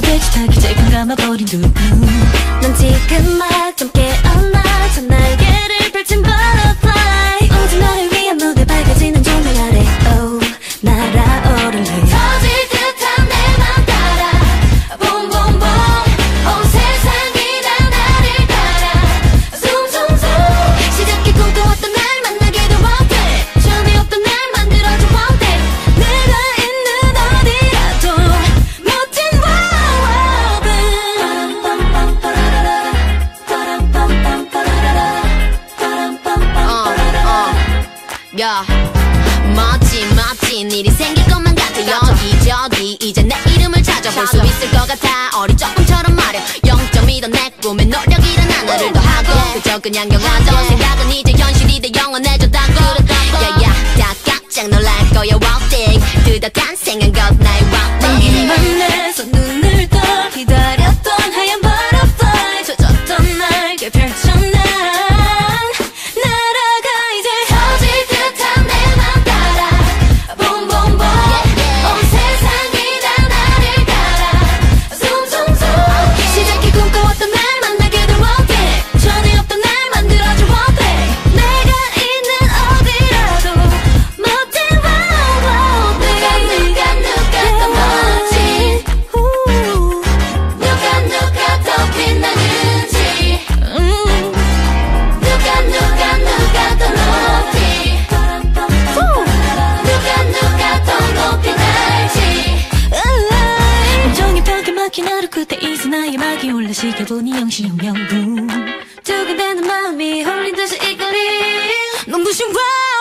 그 외출하기 짧은 감아버린 두근넌 지금 막좀 깨어나. 야 멋진 멋진 일이 생길 것만 같아 여기저기 이제 내 이름을 찾아볼 수 있을 것 같아. 어리 조금처럼 말야 0.2도 내 꿈에 노력이란 하나를 더 하고. 그저 그냥 영화던 생각은 이제 현실이 돼 영원해졌다고. 야야 다 깜짝 놀랄 거야 wow thing 탄생한 걸 막이 올라 시켜보니 영시영 명분 두근대는 마음이 홀린 듯이 이끌림 눈부신 wow